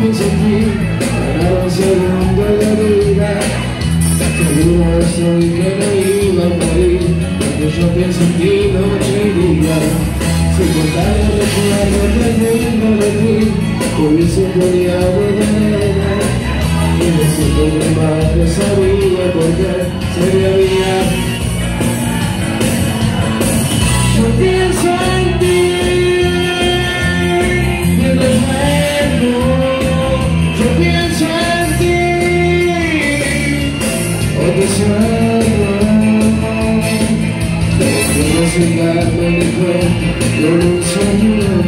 que yo pienso en ti Para un segundo de la vida Seguro estoy que me iba a morir Porque yo pienso en ti noche y día Sin contar el recuerdo que tengo de ti Hubiese podido beber Y me mal que sabía por qué sería mía O te sueño Pero sin darme de cuenta Yo no soy un